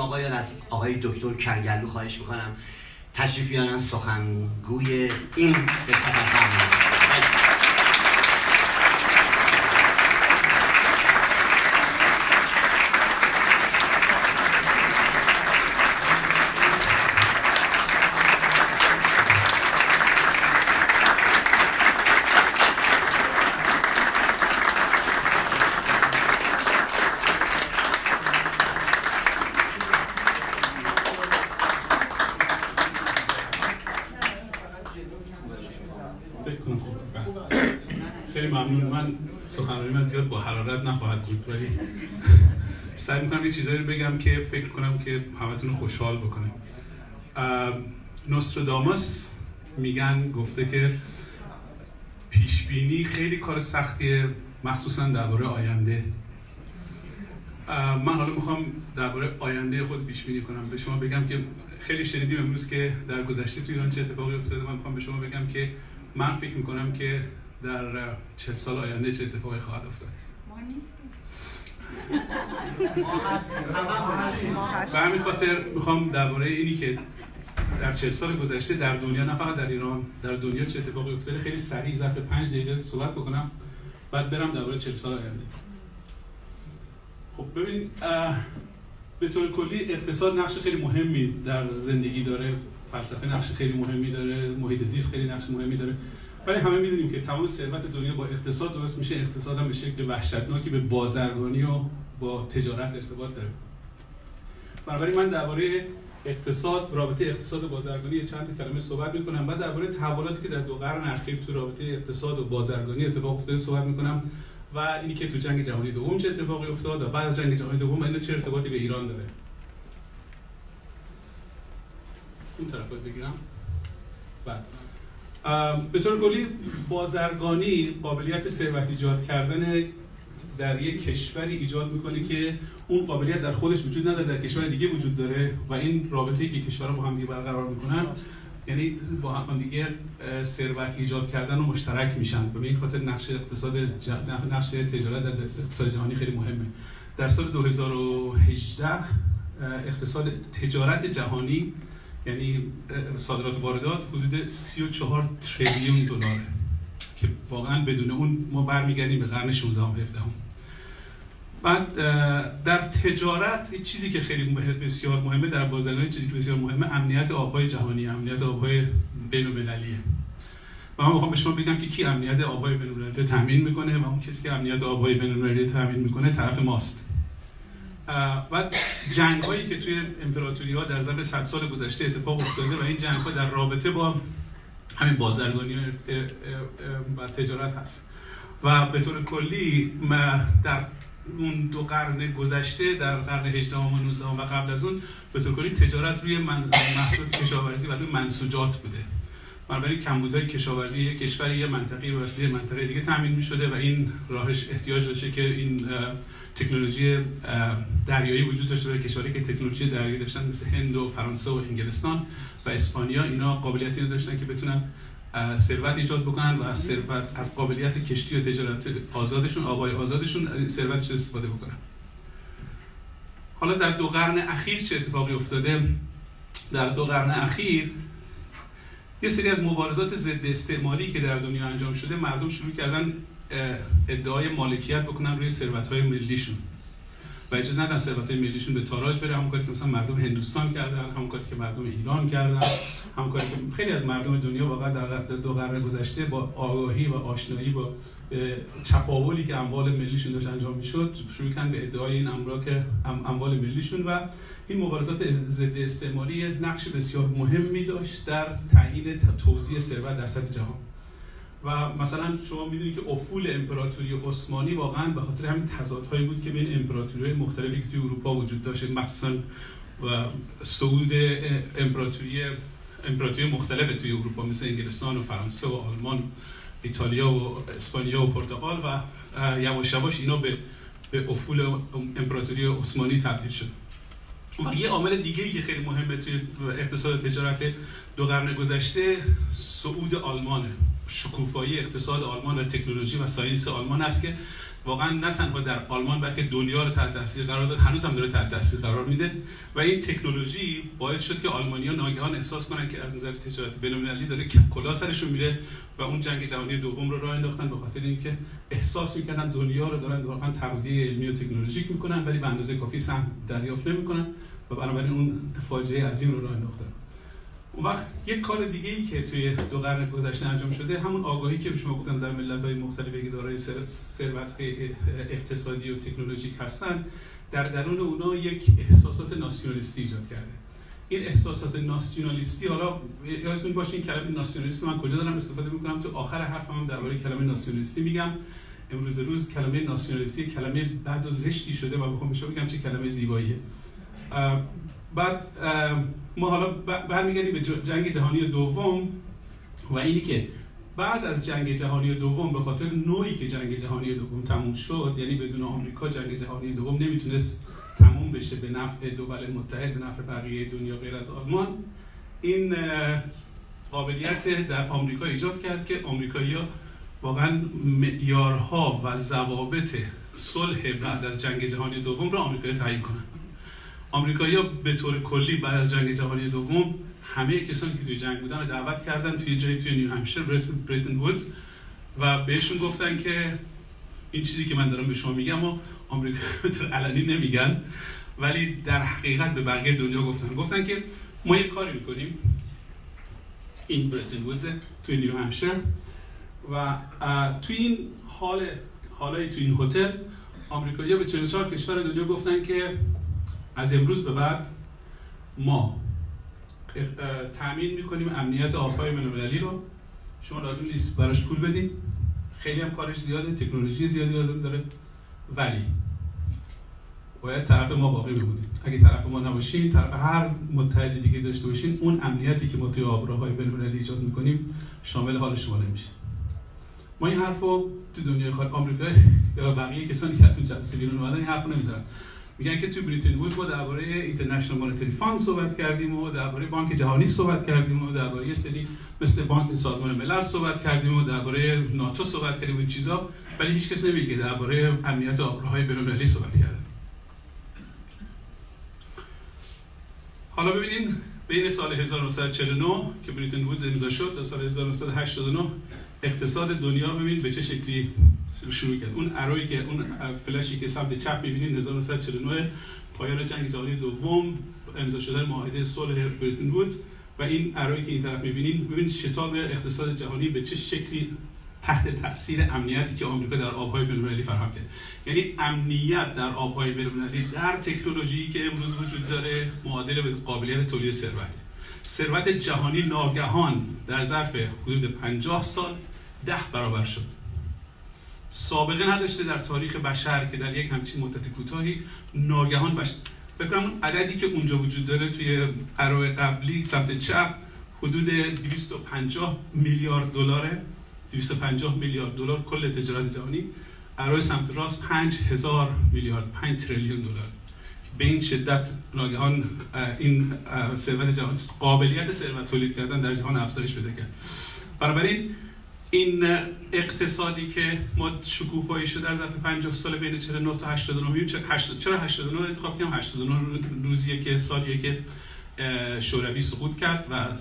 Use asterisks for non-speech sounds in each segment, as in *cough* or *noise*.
آقایان از آقای دکتر کنگلو خواهش می‌کنم تشریف بیارن سخنگوی این قسمت از حرارت نخواهد بود ولی سعی می‌کنم یه چیزایی رو بگم که فکر کنم که همتون رو خوشحال بکنه. نوستراداموس میگن گفته که پیش بینی خیلی کار سختیه مخصوصا درباره آینده. من حالا می‌خوام درباره آینده خود پیش بینی کنم. به شما بگم که خیلی شنیدیم امروز که در گذشته تو ایران چه اتفاقی افتاده. من می‌خوام به شما بگم که من فکر می‌کنم که در چه سال آینده چه اتفاقی خواهد افتاد. و همین خاطر می‌خوام درباره اینی که در چه سال گذشته در دنیا نه فقط در ایران در دنیا چه اتفاقی افتاده. خیلی سریع ظرف پنج دقیقه صحبت بکنم بعد برم درباره 40 سال آینده. خب ببین به طور کلی اقتصاد نقش خیلی مهمی در زندگی داره فلسفه نقش خیلی مهمی داره محیط زیست خیلی نقش مهمی داره. ولی همه می‌دونیم که تمام ثروت دنیا با اقتصاد درست میشه. اقتصاد هم به شکل وحشتناکی به بازرگانی و با تجارت ارتباط داره. بنابراین من درباره اقتصاد رابطه اقتصاد و بازرگانی چند کلمه صحبت می‌کنم. بعد درباره تحولاتی که در دو قرن اخیر تو رابطه اقتصاد و بازرگانی اتفاق افتاده صحبت می‌کنم و اینی که تو جنگ جهانی دوم چه اتفاقی افتاد و بعد از جنگ جهانی دوم اینا چه ارتباطی به ایران داره. اون طرف بگیرم. بعد. به طور کلی بازرگانی قابلیت ثروت ایجاد کردن در یک کشوری ایجاد می‌کنه که اون قابلیت در خودش وجود نداره در کشور دیگه وجود داره و این رابطه که کشورها با هم دیگه برقرار می‌کنن یعنی با هم دیگه ثروت ایجاد کردن و مشترک میشن. به این خاطر نقش اقتصاد نقش تجارت در اقتصاد جهانی خیلی مهمه. در سال 2018 اقتصاد تجارت جهانی یعنی صادرات واردات حدود 34 تریلیون دلاره که واقعا بدون اون ما برمیگردیم به قرن 16 هم 17 هم. بعد در تجارت یه چیزی که خیلی بسیار مهمه در بازرگانی چیزی که بسیار مهمه امنیت آبهای جهانی امنیت آبهای بین المللیه و من می‌خوام به شما بگم که کی امنیت آبهای بین المللی تامین می‌کنه و اون کسی که امنیت آبهای بین المللی تامین می‌کنه طرف ماست و جنگ هایی که توی امپراتوری ها در ظرف 100 سال گذشته اتفاق افتاده و این جنگ ها در رابطه با همین بازرگانی و تجارت هست. و به طور کلی در اون دو قرن گذشته در قرن 18 و 19 و قبل از اون به طور کلی تجارت روی محصولات کشاورزی و روی منسوجات بوده. بنابراین کمبودهای کشاورزی یک کشوری یه منطقه به وسیله منطقه دیگه تامین می شده و این راهش احتیاج داشته که این تکنولوژی دریایی وجود داشته برای کشوری که تکنولوژی دریایی داشتن مثل هند و فرانسه و انگلستان و اسپانیا اینا قابلیتی داشتن که بتونن ثروت ایجاد بکنن و از ثروت از قابلیت کشتی و تجارت آزادشون آبای آزادشون ثروتش استفاده بکنن. حالا در دو قرن اخیر چه اتفاقی افتاده؟ در دو قرن اخیر یه سری از مبارزات ضد استعماری که در دنیا انجام شده مردم شروع کردن ادعای مالکیت بکنن روی ثروت های ملیشون. و اجازه ندن ثروت ملیشون به تاراج بره همون کاری که مثلا مردم هندوستان کردن همون کاری که مردم ایران کردن همون کاری که خیلی از مردم دنیا واقعا در دو قرن گذشته با آگاهی و آشنایی با چپاولی که اموال ملیشون داشت انجام می‌شد شروع کردن به ادعای این امرا که اموال ملیشون و این مبارزات ضد استعماری نقش بسیار مهمی داشت در تعیین توزیع ثروت در سطح جهان. و مثلا شما می‌دونید که افول امپراتوری عثمانی واقعا به خاطر همین تضادهایی بود که بین امپراتوری مختلفی که توی اروپا وجود داشت مخصوصا و صعود امپراتوری امپراتوری مختلف توی اروپا مثل انگلستان و فرانسه و آلمان ایتالیا و اسپانیا و پرتغال و یواش یواش اینا به به افول امپراتوری عثمانی تبدیل شد. یه عامل دیگه که خیلی مهمه توی اقتصاد تجارت دو قرن گذشته صعود آلمانه. شکوفایی اقتصاد آلمان و تکنولوژی و science آلمان است که واقعا نه تنها در آلمان بلکه دنیا رو تحت تاثیر قرار داد. هنوز هم داره تحت تاثیر قرار میده و این تکنولوژی باعث شد که آلمانیا ناگهان احساس کنن که از نظر تجارت بین‌المللی داره کلا سرشون میره و اون جنگ جهانی دوم رو راه انداختن به خاطر اینکه احساس می‌کردن دنیا رو دارن واقعا تغذیه علمی و تکنولوژیک می‌کنن ولی به اندازه کافی سهم دریافت نمی‌کنن و بنابراین اون فاجعه عظیم رو راه انداختن. اون وقت یک کار دیگه ای که توی دو قرن گذشته انجام شده همون آگاهی که به شما گفتم در ملت های مختلفی که دارای ثروت اقتصادی و تکنولوژیک هستن در درون اونا یک احساسات ناسیونالیستی ایجاد کرده. این احساسات ناسیونالیستی حالا یادتون باشه این کلمه ناسیونالیست من کجا دارم استفاده می‌کنم؟ تو آخر حرفم هم درباره کلمه ناسیونالیستی میگم. امروز روز کلمه ناسیونالیستی کلمه بد و زشتی شده و بخوام بهش بگم چه کلمه زیباییه. بعد ما حالا برمیگردیم به جنگ جهانی دوم و اینی که بعد از جنگ جهانی دوم به خاطر نوعی که جنگ جهانی دوم تموم شد یعنی بدون آمریکا جنگ جهانی دوم نمی‌تونست تموم بشه به نفع دول متحد به نفع بقیه دنیا غیر از آلمان. این قابلیت در آمریکا ایجاد کرد که آمریکایی‌ها واقعا معیارها و ضوابط صلح بعد از جنگ جهانی دوم را آمریکا تعیین کنند آمریکایی‌ها به طور کلی بعد از جنگ جهانی دوم همه کسانی که توی جنگ بودن رو دعوت کردن توی جایی توی نیو همشیر بریتن وودز و بهشون گفتن که این چیزی که من دارم به شما میگم و آمریکا تو *laughs* علنی نمیگن. ولی در حقیقت به بقیه دنیا گفتن. گفتن که ما یه کاری می‌کنیم. این بریتن وودز توی نیو همشیر و توی این حال حالای توی این هتل آمریکایی‌ها به 44 کشور دنیا گفتن که از امروز به بعد ما تامین می‌کنیم امنیت آبهای بین‌المللی رو. شما لازم نیست براش پول بدین. خیلی هم کارش زیاده تکنولوژی زیادی لازم داره. ولی باید طرف ما باقی بمونید اگه طرف ما نباشین طرف هر متحد دیگه داشته باشین اون امنیتی که ما توی آبراهای بین‌المللی ایجاد می‌کنیم شامل حال شما نمیشه. ما این حرفو تو دنیای خارج آمریکا یا بقیه کسانی که از این جلسه بیرون اومدن این حرفو نمی‌زنن. میگن که تو Bretton Woods ما درباره International Monetary Fund صحبت کردیم و درباره بانک جهانی صحبت کردیم و درباره یه سری مثل بانک سازمان ملل صحبت کردیم و درباره ناتو صحبت کردیم و این چیزا. ولی هیچ کس نمیگه درباره امنیت آبراه‌های بین‌المللی صحبت کردن. حالا ببینیم بین سال 1949 که بریتن وودز امضا شد تا سال 1989 اقتصاد دنیا ببینید به چه شکلی شروع کرد. اون اروی که اون فلشی که سمت چپ می‌بینید 1949 پایان جنگ جهانی دوم امضا شدن معاهده صلح بریتن وودز و این اروی که این طرف می‌بینید ببینید شتاب اقتصاد جهانی به چه شکلی تحت تاثیر امنیتی که آمریکا در آبهای بین‌المللی فراهم کرد. یعنی امنیت در آبهای بین‌المللی در تکنولوژی که امروز وجود داره معادل به قابلیت تولید ثروت ثروت جهانی ناگهان در ظرف حدود 50 سال ده برابر شد. سابقه نداشته در تاریخ بشر که در یک همچین مدت کوتاهی ناگهان بشر بکنم اون عددی که اونجا وجود داره توی ارو قبلی سمت چپ حدود 250 میلیارد دلاره. 250 میلیارد دلار کل تجارت جهانی. ارو سمت راست 5000 میلیارد 5 تریلیون دلار. به این شدت ناگهان این ثروت جهان قابلیت ثروت تولید کردن در جهان افزایش پیدا کرد. بنابراین این اقتصادی که ما شکوفایی شده در ظرف 50 سال بین 49 تا 89 چرا 89 انتخاب کردم. 89 روزیه که سالیه که شوروی سقوط کرد و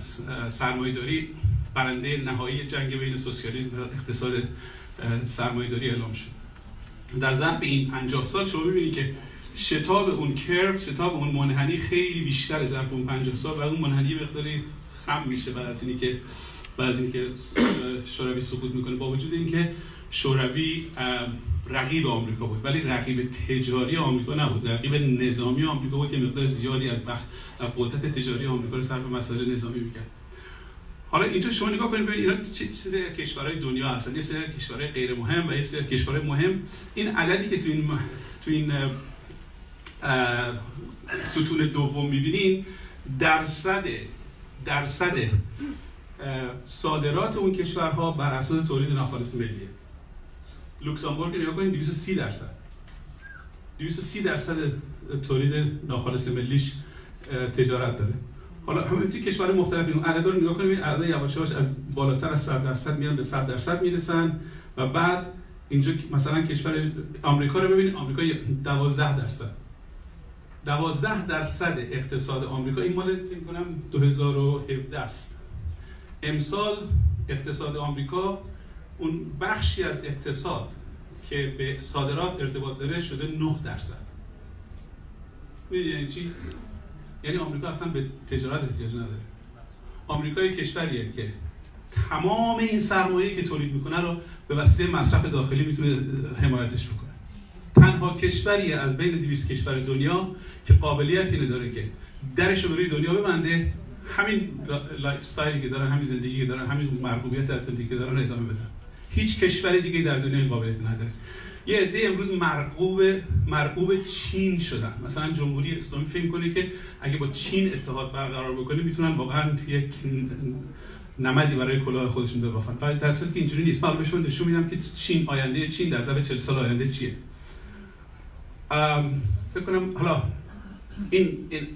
سرمایه‌داری برنده نهایی جنگ بین سوسیالیسم و اقتصاد سرمایه‌داری اعلام شد. در ظرف این 50 سال شما می‌بینید که شتاب اون کرو شتاب اون منحنی خیلی بیشتر ظرف اون 50 سال و اون منحنی مقداری خم میشه. بعد از اینی که بعد از اینکه شوروی سقوط می‌کنه با وجود اینکه شوروی رقیب آمریکا بود ولی رقیب تجاری آمریکا نبود. رقیب نظامی آمریکا بود یه مقدار زیادی از قدرت تجاری آمریکا رو صرف مسائل نظامی می‌کرد. حالا اینجا شما نگاه کنید ببینید اینا چه چیز کشورهای دنیا هستن. یه سری کشورهای غیر مهم و یه سری کشورهای مهم. این عددی که تو این تو این ستون دوم می‌بینین درصد درصد صادرات اون کشورها بر اساس تولید ناخالص ملیه. لوکزامبورگ نگاه کنید 230 درصد. 230 درصد تولید ناخالص ملیش تجارت داره. حالا همه توی کشور مختلف این عدد رو نگاه عدد یواش یواش از بالاتر از 100 درصد میان به 100 درصد می‌رسن. و بعد اینجا مثلا کشور آمریکا رو ببینید آمریکا 12 درصد. 12 درصد اقتصاد آمریکا. این مال فکر کنم 2017 است. امسال اقتصاد آمریکا اون بخشی از اقتصاد که به صادرات ارتباط داره شده 9 درصد. می‌دونی یعنی چی؟ یعنی آمریکا اصلا به تجارت احتیاج نداره. آمریکا یک کشوریه که تمام این سرمایه که تولید می‌کنه رو به وسیله مصرف داخلی می‌تونه حمایتش بکنه. تنها کشوری از بین 200 کشور دنیا که قابلیت اینه داره که درش رو دنیا ببنده همین lifestyle ی که دارن همین زندگی که دارن همین مرغوبیت از زندگی که دارن ادامه بدن. هیچ کشور دیگه در دنیا این قابلیت نداره. یه عده امروز مرعوب مرعوب چین شدن. مثلا جمهوری اسلامی فکر کنه که اگه با چین اتحاد برقرار بکنه می‌تونن واقعا یک نمدی برای کلاه خودشون ببافن. ولی در که اینجوری نیست. من بهشون نشون میدم که چین آینده چین در ظرف 40 سال آینده چیه. فکر کنم حالا این این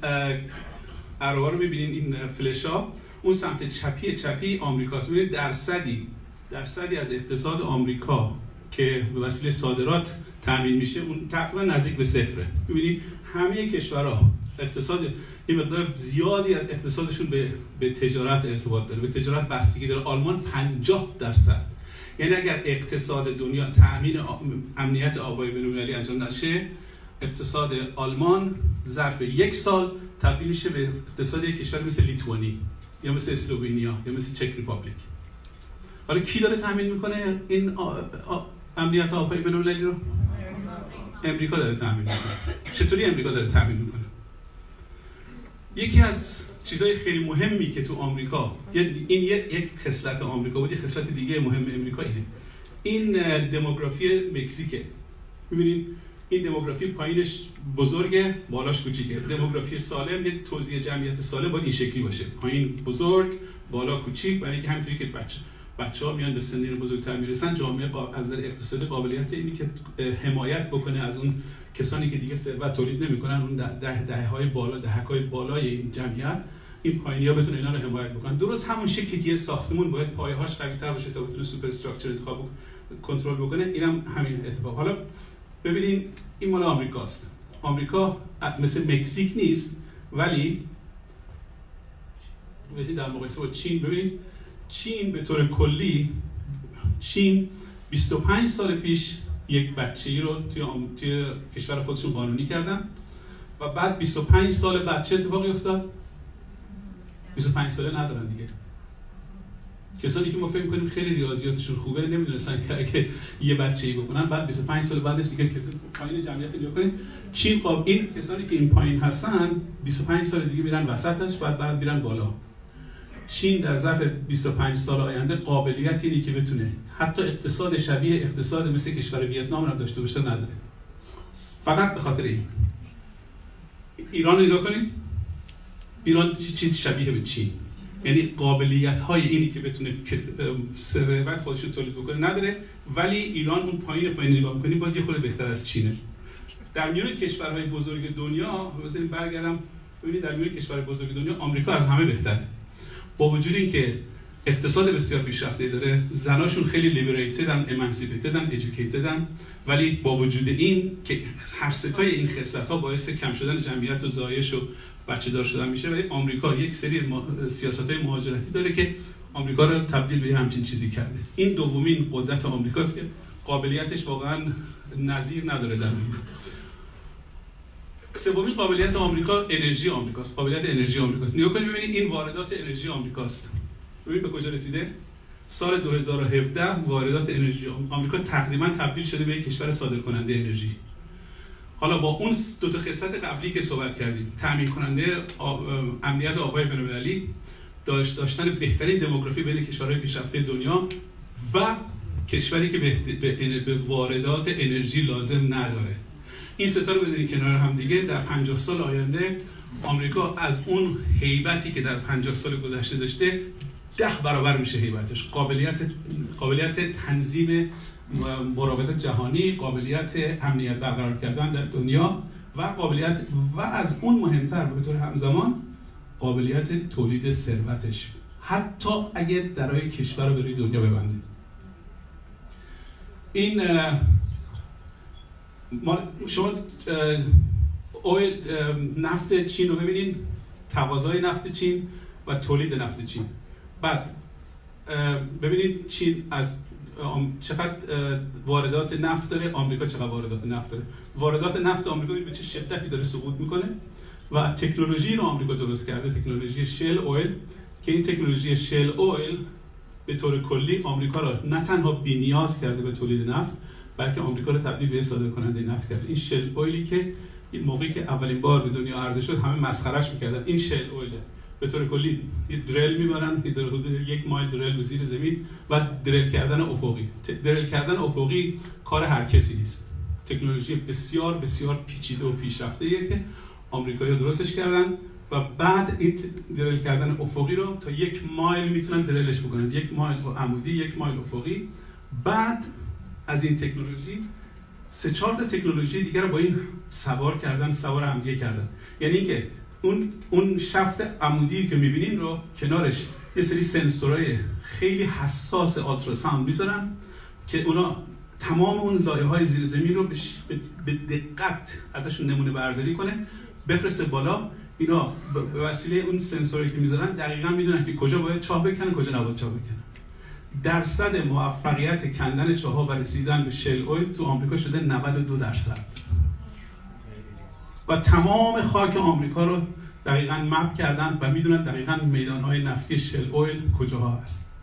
رو می‌بینین این فلشا اون سمت چپی چپی آمریکاست. می‌بینید درصدی درصدی از اقتصاد آمریکا که به وسیله صادرات تامین میشه اون تقریبا نزدیک به صفره. ببینید همه کشورها اقتصاد این مقدار زیادی از اقتصادشون به, به تجارت ارتباط داره. به تجارت بستگی داره. آلمان 50 درصد. یعنی اگر اقتصاد دنیا تامین امنیت آب‌های بین‌المللی انجام نشه اقتصاد آلمان ظرف یک سال تبدیل میشه به اقتصاد یک کشور مثل لیتوانی یا مثل اسلوونیا یا مثل Czech Republic. حالا کی داره تامین می‌کنه این امنیت آبهای بین‌المللی رو؟ امریکا داره تامین می‌کنه. چطوری امریکا داره تامین می‌کنه؟ یکی از چیزهای خیلی مهمی که تو آمریکا این یک خصلت آمریکا بود یک خصلت دیگه مهم امریکا اینه. این دموگرافی مکزیکه. می‌بینید این دموگرافی پایینش بزرگه بالاش کوچیکه. دموگرافی سالم یه توزیع جمعیت سالم باید این شکلی باشه. پایین بزرگ بالا کوچیک برای اینکه همینطوری که بچه بچه ها میان به سنین بزرگتر می‌رسن جامعه از نظر اقتصادی قابلیت اینی که حمایت بکنه از اون کسانی که دیگه ثروت تولید نمی‌کنن اون ده ده های بالا دهک های بالای این جمعیت این پایینی ها بتونه اینا رو حمایت بکنن. درست همون شکلی که ساختمون باید پایه هاش قوی تر باشه تا بتونه سوپر استراکچر انتخاب کنترل بکنه اینم همین اتفاق. حالا ببینید این مال آمریکاست. آمریکا مثل مکزیک نیست ولی در مقایسه با چین ببینید چین به طور کلی چین 25 سال پیش یک بچه ای رو توی, توی کشور خودشون قانونی کردن و بعد 25 سال بعد چه اتفاقی افتاد. 25 ساله ندارن دیگه. کسانی که ما فکر کنیم خیلی ریاضیاتشون خوبه نمی‌دونستن که اگه یه بچه ای بکنن بعد 25 سال بعدش دیگه پایین جمعیت نگاه کنید چین قاب این کسانی که این پایین هستن 25 سال دیگه میرن وسطش بعد بعد میرن بالا. چین در ظرف 25 سال آینده قابلیت اینی که بتونه. حتی اقتصاد شبیه اقتصاد مثل کشور ویتنام رو داشته باشه نداره. فقط به خاطر این. ایران رو نگاه کنید. ایران چیز شبیه به چین. یعنی قابلیت های اینی که بتونه ثروت خودش رو تولید بکنه نداره. ولی ایران اون پایین پایین نگاه می‌کنی باز یه خورده بهتر از چینه. در میون کشورهای بزرگ دنیا مثلا برگردم ببینید در میون کشورهای بزرگ دنیا آمریکا از همه بهتره. با وجود اینکه اقتصاد بسیار پیشرفته داره زناشون خیلی لیبریتدن امانسیپیتدن ادوکیتدن ولی با وجود این که هر ستای این خصلت باعث کم شدن جمعیت و زایش و بچه دار شدن میشه ولی آمریکا یک سری سیاست های مهاجرتی داره که آمریکا رو تبدیل به همچین چیزی کرده. این دومین قدرت آمریکاست که قابلیتش واقعا نظیر نداره در سومین قابلیت آمریکا انرژی آمریکاست قابلیت انرژی آمریکاست. نگاه کنید ببینید این واردات انرژی آمریکاست. ببینید به کجا رسیده؟ سال 2017 واردات انرژی آمریکا تقریبا تبدیل شده به یک کشور صادر کننده انرژی. حالا با اون دو تا خصلت قبلی که صحبت کردیم تامین کننده امنیت آبهای بین‌المللی داشت داشتن بهترین دموگرافی بین کشورهای پیشرفته دنیا و کشوری که به, به واردات انرژی لازم نداره. این ستا رو بذارید کنار هم دیگه. در 50 سال آینده آمریکا از اون هیبتی که در 50 سال گذشته داشته ده برابر میشه هیبتش. قابلیت قابلیت تنظیم مراقبت جهانی قابلیت امنیت برقرار کردن در دنیا و قابلیت و از اون مهمتر به طور همزمان قابلیت تولید ثروتش. حتی اگر درای کشور رو بروی دنیا ببندید. این شما اویل نفت چین رو ببینید تقاضای نفت چین و تولید نفت چین. بعد ببینید چین از چقدر واردات نفت داره آمریکا چقدر واردات نفت داره؟ واردات نفت آمریکا به چه شدتی داره سقوط می‌کنه؟ و تکنولوژی رو آمریکا درست کرده تکنولوژی شل اویل که این تکنولوژی شل اویل به طور کلی آمریکا را نه تنها بینیاز کرده به تولید نفت بلکه آمریکا رو تبدیل به صادر کننده نفت کرده. این شل اویلی که این موقعی که اولین بار به دنیا عرضه شد همه مسخرش می‌کردن. این شل اویله. به طور کلی درل می‌برن حدود یک مایل درل به زیر زمین و درل کردن افقی. درل کردن افقی کار هر کسی نیست. تکنولوژی بسیار بسیار پیچیده و پیشرفته که آمریکایی‌ها درستش کردن و بعد این درل کردن افقی رو تا یک مایل می‌تونن درلش بکنن. یک مایل عمودی یک مایل افقی. بعد از این تکنولوژی سه چهار تا تکنولوژی دیگر رو با این سوار کردن سوار همدیگه کردن. یعنی که اون اون شفت عمودی که می‌بینین رو کنارش یه سری سنسورهای خیلی حساس آلتراساوند می‌ذارن که اونا تمام اون لایه های زیر زمین رو به دقت ازشون نمونه برداری کنه بفرسته بالا. اینا به وسیله اون سنسوری که می‌ذارن دقیقا می‌دونن که کجا باید چاه بکنن کجا نباید چاه بکنن. درصد موفقیت کندن چاه و رسیدن به شل اویل تو آمریکا شده 92 درصد. و تمام خاک آمریکا رو دقیقا مپ کردن و می‌دونن دقیقا میدان های نفتی شل اویل کجاها هست.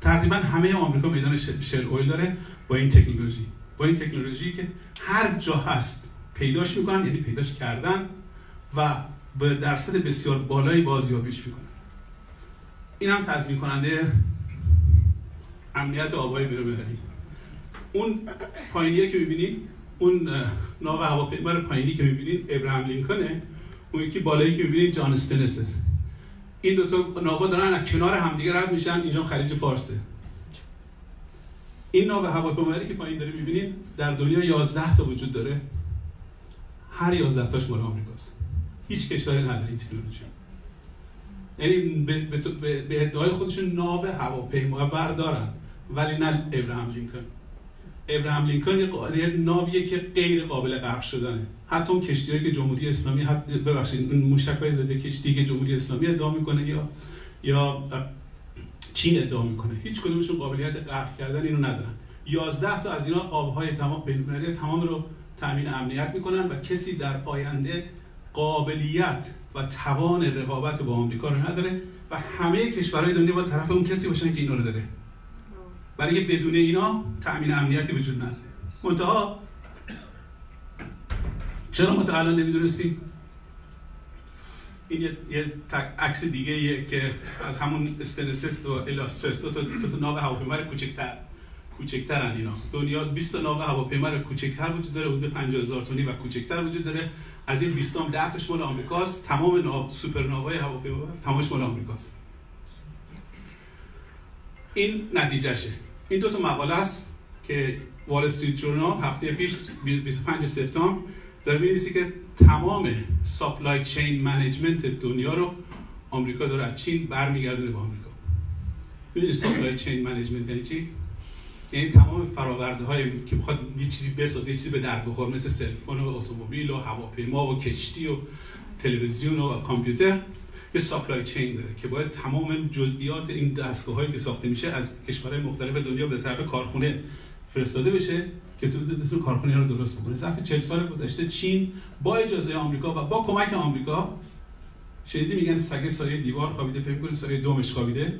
تقریبا همه آمریکا میدان شل اویل داره با این تکنولوژی. با این تکنولوژی که هر جا هست پیداش می‌کنن یعنی پیداش کردن و به درصد بسیار بالایی بازیابیش می‌کنن. این هم تضمین کننده امنیت آبای بین‌المللی اون پایینیه که می‌بینید اون ناو هواپیما پایینی که می‌بینید ابراهام لینکلنه اون یکی بالایی که می‌بینید جان استنس این دو تا ناوا دارن از کنار همدیگه رد میشن اینجا خلیج فارسه. این ناو هواپیمایی که پایین داره می‌بینید در دنیا 11 تا وجود داره. هر 11 تاش مال آمریکاست. هیچ کشوری نداره این تکنولوژی. یعنی به, به, به ادعای خودشون ناو هواپیما بردارن. ولی نه ابراهام لینکن. ابراهام لینکن یه ناویه که غیر قابل غرق شدنه. حتی اون کشتیایی که جمهوری اسلامی ببخشید اون موشک‌های زده کشتی که جمهوری اسلامی ادعا می‌کنه یا یا چین ادعا می‌کنه. هیچ کدومشون قابلیت غرق کردن اینو ندارن. 11 تا از اینا آبهای تمام تمام رو تامین امنیت می‌کنن و کسی در آینده قابلیت و توان رقابت با آمریکا رو نداره و همه کشورهای دنیا با طرف اون کسی باشن که اینو رو داره. برای بدون اینا تامین امنیتی وجود نداره. منتها چرا ما تا الان نمی‌دونستیم؟ این یه, عکس دیگه یه که از همون استنسست و الاسترس دو تا, دو تا ناو هواپیما کوچکتر کوچکترن اینا. دنیا 20 تا ناو هواپیما کوچکتر وجود داره حدود 50000 تونی و کوچکتر وجود داره. از این 20 تا 10 تاش مال آمریکاست. تمام ناو سوپر ناوهای هواپیما تمامش مال آمریکاست. این نتیجهشه. این دو تا مقاله است که Wall Street Journal هفته پیش 25 سپتامبر داره می‌نویسه که تمام supply chain management دنیا رو آمریکا داره از چین برمیگردونه به آمریکا. می‌دونی supply chain management یعنی چی؟ یعنی تمام فراورده های که بخواد یه چیزی بسازه یه چیزی به درد بخور مثل cell phone و اتومبیل و هواپیما و کشتی و تلویزیون و کامپیوتر. یه supply chain داره که باید تمام جزئیات این دستگاه هایی که ساخته میشه از کشورهای مختلف دنیا به طرف کارخونه فرستاده بشه که تو بتونه کارخونه رو درست بکنه. ظرف 40 سال گذشته چین با اجازه آمریکا و با کمک آمریکا شنیدی میگن سگ سایه دیوار خوابیده فکر کنه سایه دمش خوابیده؟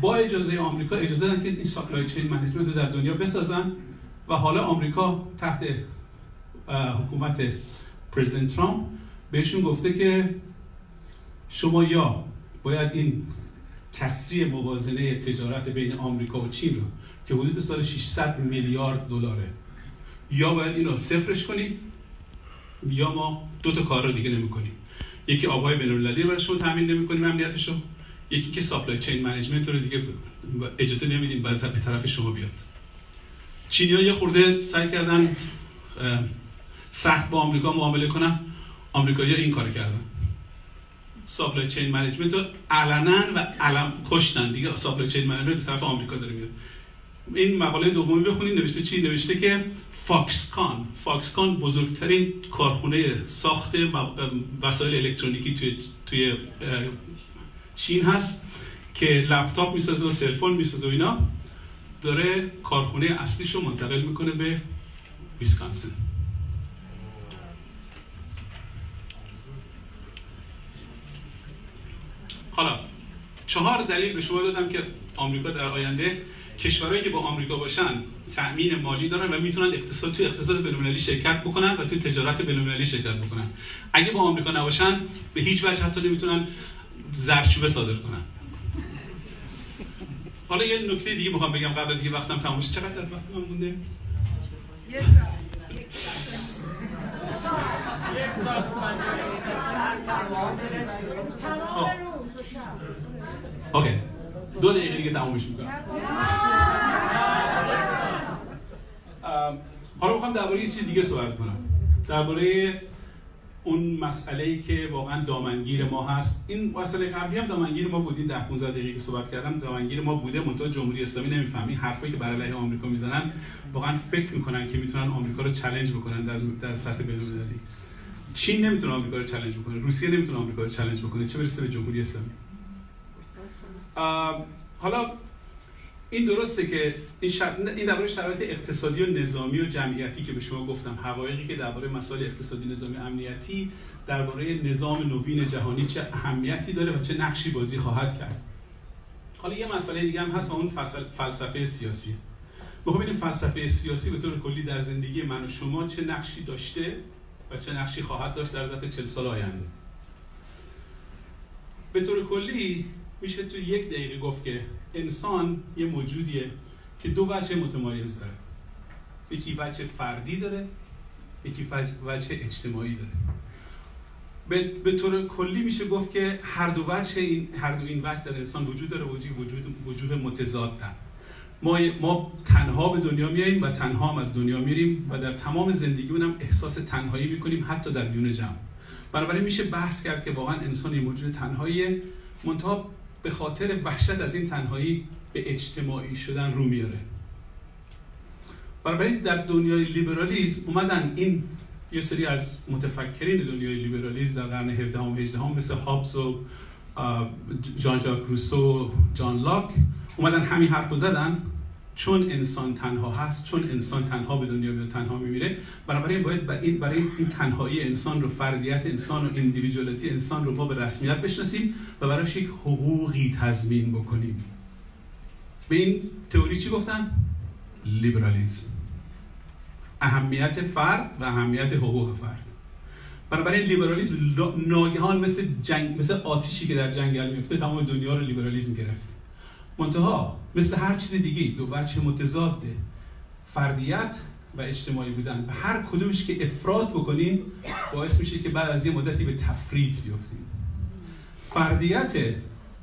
با اجازه آمریکا اجازه دادن که این supply chain management رو در دنیا بسازن و حالا آمریکا تحت حکومت President ترامپ بهشون گفته که شما یا باید این کسری موازنه تجارت بین آمریکا و چین رو که حدود سال 600 میلیارد دلاره یا باید این رو صفرش کنید یا ما دو تا کار رو دیگه نمی‌کنیم. یکی آبهای بین‌المللی برای شما تامین نمی‌کنیم امنیتش رو یکی که supply chain management رو دیگه اجازه نمیدیم به طرف شما بیاد. چینی ها یه خورده سعی کردن سخت با آمریکا معامله کنن. آمریکایی این کار کردن. supply chain management رو علنا و عملا کشتن دیگه supply chain management به طرف آمریکا داره میاد این مقاله دومی بخونید نوشته چی نوشته که Foxconn Foxconn بزرگترین کارخونه ساخت وسایل الکترونیکی توی توی چین هست که لپتاپ می‌سازه و cell phone می‌سازه و اینا داره کارخونه اصلیش رو منتقل می‌کنه به ویسکانسن حالا چهار دلیل به شما دادم که آمریکا در آینده کشورهایی که با آمریکا باشن تأمین مالی دارن و می‌تونن اقتصاد تو اقتصاد بین‌المللی شرکت بکنن و تو تجارت بین‌المللی شرکت بکنن. اگه با آمریکا نباشن به هیچ وجه حتی نمی‌تونن زرچوبه صادر کنن. حالا یه نکته دیگه می‌خوام بگم قبل از اینکه وقتم تموم شه. چقدر از وقت من مونده؟ اوکی. دو دقیقه دیگه تمومش می‌کنم. حالا می‌خوام درباره یه چیز دیگه صحبت کنم. درباره اون مسئله ای که واقعا دامنگیر ما هست. این مسئله قبلی هم دامنگیر ما بودین. ده 15 دقیقه که صحبت کردم. دامنگیر ما بوده. منتها جمهوری اسلامی نمی‌فهمی حرفایی که برای علیه آمریکا می‌زنن واقعا فکر می‌کنن که می‌تونن آمریکا رو چالش بکنن در در سطح بین‌المللی چین نمی‌تونه آمریکا رو چالش بکنه. روسیه نمی‌تونه آمریکا رو چالش بکنه. چه برسه به جمهوری اسلامی؟ حالا این درسته که این. این درباره شرایط اقتصادی و نظامی و جمعیتی که به شما گفتم حقایقی که درباره مسائل اقتصادی نظامی امنیتی درباره نظام نوین جهانی چه اهمیتی داره و چه نقشی بازی خواهد کرد حالا یه مسئله دیگه هم هست و اون فلسفه سیاسی می‌خوام این فلسفه سیاسی به طور کلی در زندگی من و شما چه نقشی داشته و چه نقشی خواهد داشت در ظرف 40 سال آینده به طور کلی میشه تو یک دقیقه گفت که انسان یه موجودیه که دو وجه متمایز داره. یکی وجه فردی داره یکی وجه اجتماعی داره. به, به طور کلی میشه گفت که هر دو وجه این هر دو این وجه در انسان وجود داره وجود وجود وجود متضاد داره. ما ما تنها به دنیا میاییم و تنها هم از دنیا میریم و در تمام زندگیمون هم احساس تنهایی می‌کنیم حتی در بیون جمع. بنابراین میشه بحث کرد که واقعا انسان یه موجود تنهاییه. منتها به خاطر وحشت از این تنهایی به اجتماعی شدن رو میاره. بنابراین در دنیای لیبرالیسم اومدن این یه سری از متفکرین دنیای لیبرالیسم در قرن 17 و 18 مثل هابز و جان ژاک روسو جان لاک اومدن همین حرف زدن. چون انسان تنها هست چون انسان تنها به دنیا میاد تنها میمیره. بنابراین باید این برای این تنهایی انسان رو فردیت انسان و اندیویدوالیتی انسان رو ما به رسمیت بشناسیم و براش یک حقوقی تضمین بکنیم. به این تئوری چی گفتن؟ لیبرالیسم. اهمیت فرد و اهمیت حقوق فرد. بنابراین لیبرالیسم ناگهان مثل جنگ مثل آتیشی که در جنگل میفته تمام دنیا رو لیبرالیسم گرفت منتها مثل هر چیز دیگه دو وجه متضاده فردیت و اجتماعی بودن. به هر کدومش که افراد بکنیم باعث میشه که بعد از یه مدتی به تفریط بیفتیم. فردیت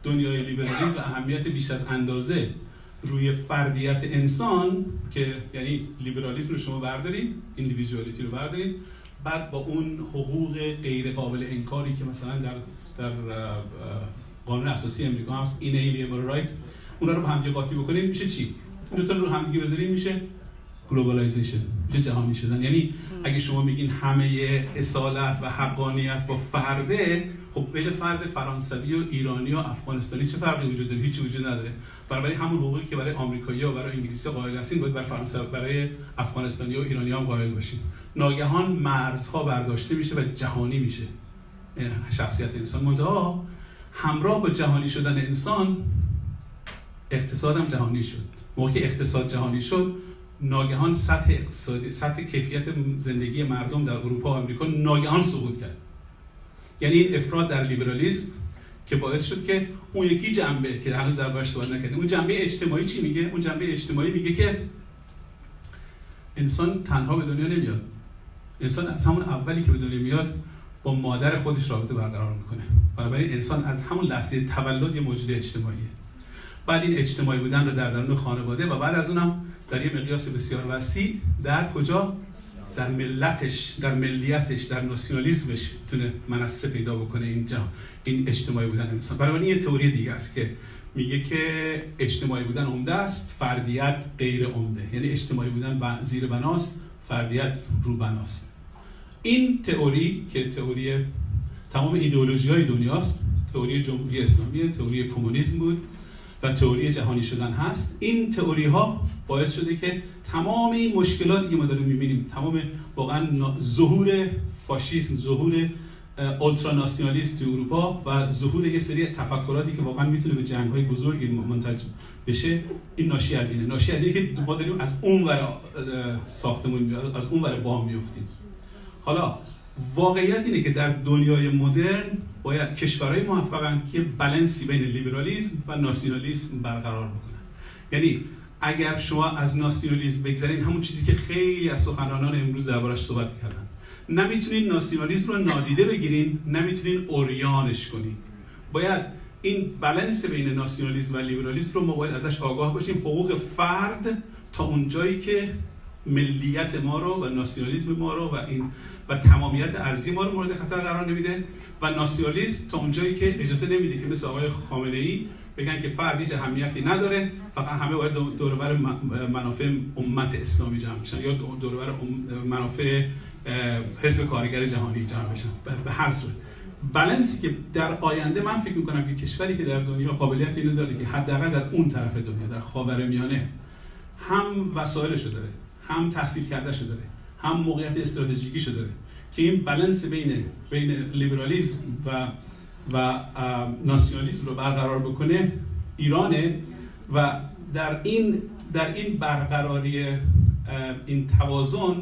دنیای لیبرالیسم و اهمیت بیش از اندازه روی فردیت انسان که یعنی لیبرالیسم رو شما برداریم individuality رو برداریم بعد با اون حقوق غیر قابل انکاری که مثلا در در قانون اساسی امریکا هست inalienable right اونا رو با هم قاطی بکنیم میشه چی؟ دو تا رو هم دیگه بذاریم میشه globalization میشه جهانی شدن یعنی اگه شما میگین همه اصالت و حقانیت با فرده خب بین فرد فرانسوی و ایرانی و افغانستانی چه فرقی وجود داره؟ هیچی وجود نداره. برای همون حقوقی که برای آمریکایی و برای انگلیسی قائل هستیم باید برای فرانسه برای افغانستانی و ایرانی هم قائل باشیم. ناگهان مرزها برداشته میشه و جهانی میشه. شخصیت انسان. منتها همراه با جهانی شدن انسان اقتصادم جهانی شد. موقع اقتصاد جهانی شد ناگهان سطح اقتصادی سطح کیفیت زندگی مردم در اروپا و آمریکا ناگهان سقوط کرد. یعنی این افراد در لیبرالیسم که باعث شد که اون یکی جنبه که هنوز در باش صحبت نکردیم اون جنبه اجتماعی چی میگه؟ اون جنبه اجتماعی میگه که انسان تنها به دنیا نمیاد. انسان از همون اولی که به دنیا میاد با مادر خودش رابطه برقرار می‌کنه. بنابراین انسان از همون لحظه تولد یه موجود اجتماعیه. بعد این اجتماعی بودن رو در درون خانواده و بعد از اونم در یه مقیاس بسیار وسیع در کجا؟ در ملتش در ملیتش در ناسیونالیسمش می‌تونه منصه پیدا بکنه اینجا این اجتماعی بودن انسان. برای یه تئوری دیگه است که میگه که اجتماعی بودن عمده است فردیت غیر عمده. یعنی اجتماعی بودن زیر بناست فردیت رو بناست. این تئوری که تئوری تمام ایدئولوژی های دنیاست تئوری جمهوری اسلامی تئوری کمونیسم بود. و تئوری جهانی شدن هست. این تئوری ها باعث شده که تمام این مشکلاتی که ما داریم می‌بینیم تمام واقعا ظهور فاشیسم ظهور اولتراناسیونالیسم تو اروپا و ظهور یه سری تفکراتی که واقعا می‌تونه به جنگ های بزرگی منتج بشه این ناشی از اینه. ناشی از اینه که ما داریم از اون ور ساختمون از اون ور بام میفتیم حالا واقعیت اینه که در دنیای مدرن باید کشورهای موفقن که بلنسی بین لیبرالیسم و ناسیونالیسم برقرار بکنن. یعنی اگر شما از ناسیونالیسم بگذارین همون چیزی که خیلی از سخنرانان امروز دربارش صحبت کردن. نمی‌تونین ناسیونالیسم رو نادیده بگیرین نمی‌تونین اوریانش کنین. باید این بلنس بین ناسیونالیسم و لیبرالیسم رو ما باید ازش آگاه باشیم. حقوق فرد تا اونجایی که ملیت ما رو و ناسیونالیسم ما رو و این و تمامیت ارزی ما رو مورد خطر قرار نمیده و ناسیونالیسم تا اونجایی که اجازه نمیده که مثل آقای خامنه ای بگن که فرد هیچ اهمیتی نداره فقط همه باید دور بر منافع امت اسلامی جمع بشن یا دور بر منافع حزب کارگر جهانی جمع بشن. به هر صورت. بلنسی که در آینده من فکر می‌کنم که کشوری که در دنیا قابلیت اینو داره که حداقل در اون طرف دنیا در خاورمیانه هم وسایلش داره هم تحصیل کرده داره. هم موقعیت استراتژیکی داره که این بلنس بین بین لیبرالیسم و و ناسیونالیسم رو برقرار بکنه ایرانه و در این در این برقراری این توازن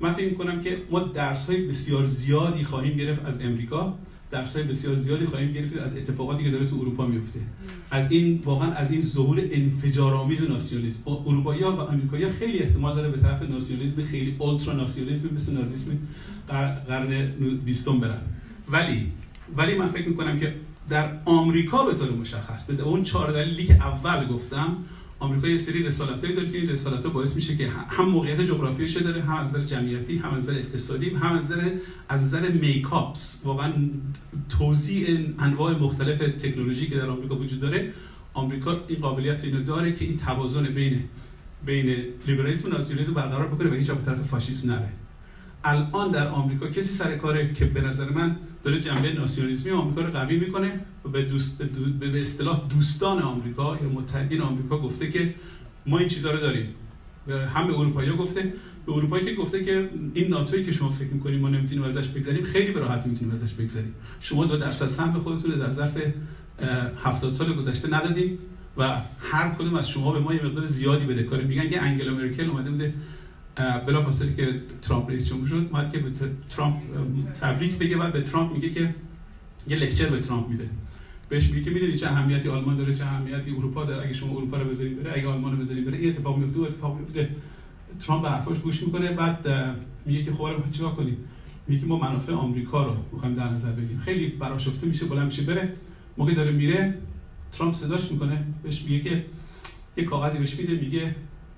من فکر می‌کنم که ما درس های بسیار زیادی خواهیم گرفت از امریکا. درس های بسیار زیادی خواهیم گرفت از اتفاقاتی که داره تو اروپا میفته. از این واقعا از این ظهور انفجارآمیز ناسیونالیسم. اروپایی ها و آمریکایی خیلی احتمال داره به طرف ناسیونالیسم خیلی اولترا ناسیونالیسم مثل نازیسم قرن 20 برن. ولی ولی من فکر می‌کنم که در آمریکا به طور مشخص به اون چهار دلیلی که اول گفتم آمریکا یه سری رسالتایی داره که این رسالت‌ها باعث میشه که هم موقعیت جغرافیایش داره هم از نظر جمعیتی هم از نظر اقتصادی هم از نظر از نظر میکاپس. واقعا توزیع انواع مختلف تکنولوژی که در آمریکا وجود داره آمریکا این قابلیت اینو داره که این توازن بین بین لیبرالیسم و ناسیونالیسم برقرار بکنه و هیچ به طرف فاشیسم نره. الان در آمریکا کسی سر کاره که به نظر من داره جنبه ناسیونالیسمی آمریکا رو قوی می‌کنه و به, دوست به اصطلاح دوستان آمریکا یا متحدین آمریکا گفته که ما این چیزها رو داریم. هم به اروپایی گفته. به اروپایی که گفته که این ناتویی که شما فکر می‌کنیم ما نمی‌تونیم ازش بگذریم خیلی به راحتی می‌تونیم ازش بگذریم. شما دو درصد به خودتون در ظرف 70 سال گذشته ندادیم و هر کدوم از شما به ما یه مقدار زیادی بدهکاریم میگن که انگلا مرکل اومده بوده بلافاصله که ترامپ رئیس جمهور شد اومد که به ترامپ تبریک بگه و به ترامپ میگه که یه لکچر به ترامپ میده. بهش میگه که می‌دونی چه اهمیتی آلمان داره چه اهمیتی اروپا داره؟ اگه شما اروپا رو بذارید بره اگه آلمان رو بذارید بره این اتفاق میفته و اتفاق میفته ترامپ به حرفاش گوش می‌کنه بعد میگه که خب چیکار کنیم؟ میگه که ما منافع آمریکا رو می‌خوایم در نظر بگیریم. خیلی براشفته میشه بلند میشه بره. موقع داره میره ترامپ صداش می‌کنه بهش میگه که یه کاغذی بهش میده میگه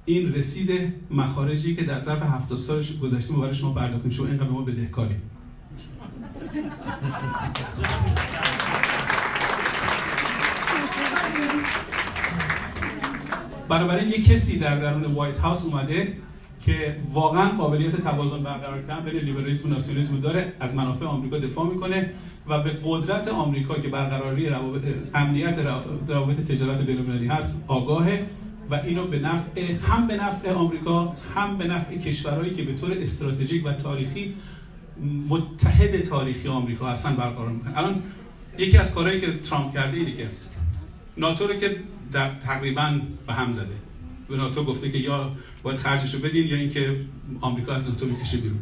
این رسید مخارجی که در ظرف 70 سال گذشته ما برای شما پرداختیم. شما اینقدر به ما بدهکاری بنابراین یک کسی در درون وایت هاوس اومده که واقعا قابلیت توازن برقرار کردن بین لیبرالیسم و ناسیونالیسم داره از منافع آمریکا دفاع می‌کنه و به قدرت آمریکا که برقراری روابط امنیت روابط تجارت بین‌المللی هست آگاهه. و اینو به نفع هم به نفع آمریکا هم به نفع کشورهایی که به طور استراتژیک و تاریخی متحد تاریخی آمریکا هستن برقرار می‌کنن. الان یکی از کارهایی که ترامپ کرده اینه که ناتو رو که در تقریبا به هم زده. به ناتو گفته که یا باید خرجش رو بدین یا اینکه آمریکا از ناتو می‌کشه بیرون.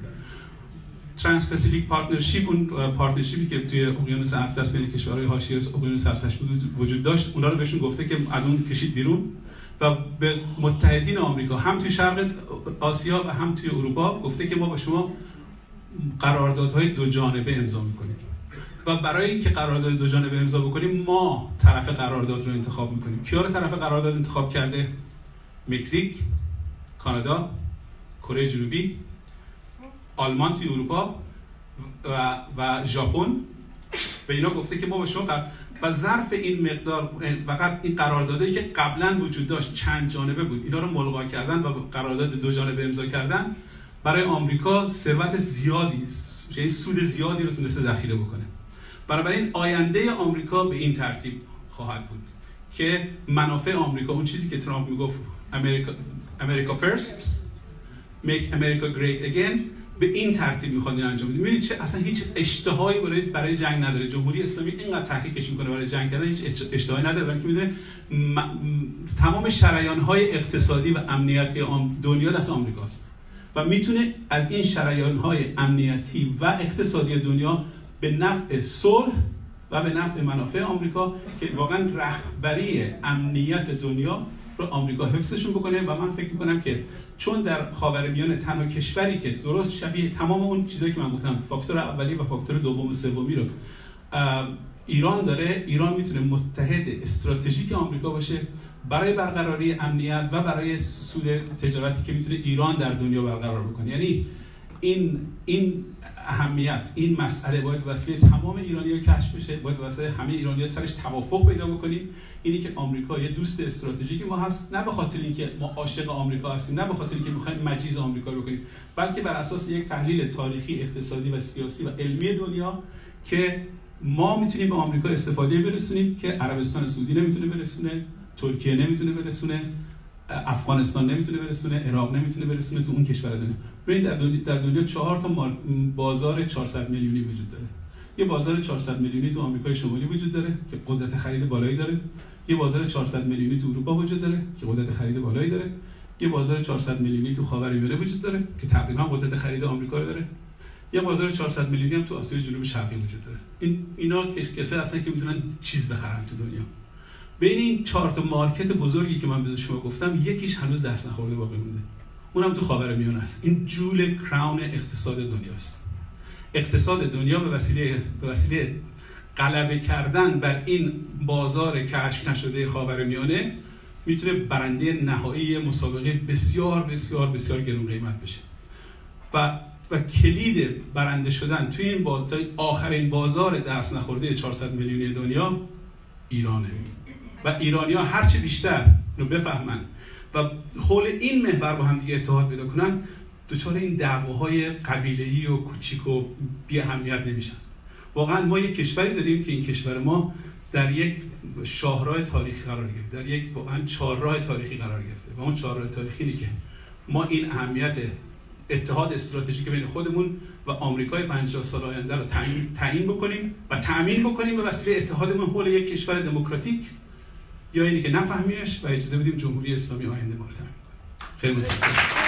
Trans-Pacific Partnership اون partnership ی که توی اقیانوس اطلس بین کشورهای حاشیه اقیانوس اطلس وجود داشت اونا رو بهشون گفته که از اون کشید بیرون. و به متحدین آمریکا هم توی شرق آسیا و هم توی اروپا گفته که ما با شما قراردادهای دو جانبه امضا می‌کنیم. و برای اینکه قرارداد دو جانبه امضا بکنیم ما طرف قرارداد رو انتخاب می‌کنیم. کیا رو طرف قرارداد انتخاب کرده؟ مکزیک کانادا کره جنوبی آلمان توی اروپا و, و ژاپن. به اینا گفته که ما با شما و ظرف این مقدار فقط این قراردادی که قبلا وجود داشت چند جانبه بود. اینا رو ملغا کردن و قرارداد دو جانبه امضا کردن. برای آمریکا ثروت زیادی یعنی سود زیادی رو تونسته ذخیره بکنه. بنابراین آینده آمریکا به این ترتیب خواهد بود که منافع آمریکا اون چیزی که ترامپ می‌گفت امریکا امریکا فرست make America great again به این ترتیب می‌خواد این انجام بده ببینید چه اصلا هیچ اشتهایی برای برای جنگ نداره. جمهوری اسلامی اینقدر تحقیقش می‌کنه برای جنگ کردن. هیچ اشتهایی نداره. بلکه می‌دونه تمام شریان های اقتصادی و امنیتی دنیا دست آمریکاست. و می‌تونه از این شریان های امنیتی و اقتصادی دنیا به نفع صلح و به نفع منافع آمریکا که واقعا رهبری امنیت دنیا رو آمریکا حفظشون بکنه. و من فکر می‌کنم که چون در خاورمیانه تنها کشوری که درست شبیه تمام اون چیزایی که من گفتم فاکتور اولی و فاکتور دوم و سومی رو ایران داره. ایران می‌تونه متحد استراتژیک آمریکا باشه برای برقراری امنیت و برای سود تجارتی که می‌تونه ایران در دنیا برقرار بکنه. یعنی این این اهمیت. این مسئله باید وسیله تمام ایرانی ها کشف بشه باید وسیله همه ایرانی ها سرش توافق پیدا بکنیم. اینی که آمریکا یه دوست استراتژیک ما هست نه به خاطر اینکه ما عاشق آمریکا هستیم نه به خاطر اینکه می‌خوایم مجیز آمریکا رو کنیم بلکه بر اساس یک تحلیل تاریخی اقتصادی و سیاسی و علمی دنیا که ما می‌تونیم به آمریکا استفاده برسونیم که عربستان سعودی نمی‌تونه برسونه ترکیه نمی‌تونه برسونه. افغانستان نمی‌تونه برسونه عراق نمی‌تونه برسونه تو اون کشور دنیا. ببین در دنیا در دنیا چهار تا بازار 400 میلیونی وجود داره. یه بازار 400 میلیونی تو آمریکای شمالی وجود داره که قدرت خرید بالایی داره. یه بازار 400 میلیونی تو اروپا وجود داره که قدرت خرید بالایی داره. یه بازار 400 میلیونی تو خاورمیانه وجود داره که تقریبا قدرت خرید آمریکا رو داره. یه بازار 400 میلیونی هم تو آسیای جنوب شرقی وجود داره. این اینا کسایی هستن که می‌تونن چیز بخرن تو دنیا. بین این چهار تا مارکت بزرگی که من به شما گفتم یکیش هنوز دست نخورده باقی مونده. اونم تو خاورمیانه است. این جول کراون اقتصاد دنیاست. اقتصاد دنیا به وسیله به وسیله غلبه کردن بر این بازار کشف نشده خاورمیانه می‌تونه برنده نهایی مسابقه بسیار بسیار بسیار گرون قیمت بشه. و و کلید برنده شدن توی این بازار آخرین بازار دست نخورده 400 میلیونی دنیا ایرانه. و ایرانیا هرچی بیشتر رو بفهمن و حول این محور با هم دیگه اتحاد پیدا کنن دچار این دعواهای قبیله‌ای و کوچیک و بی اهمیت نمیشن. واقعا ما یک کشوری داریم که این کشور ما در یک شاهراه تاریخی قرار گرفته در یک واقعا چهارراه تاریخی قرار گرفته و اون چهارراه تاریخی که ما این اهمیت اتحاد استراتژیک بین خودمون و آمریکای 50 سال آینده رو تعیین بکنیم و تامین بکنیم به وسیله اتحادمون حول یک کشور دموکراتیک یا اینی که نفهمیمش و اجازه بدیم جمهوری اسلامی آینده ما رو خیلی متشکرم.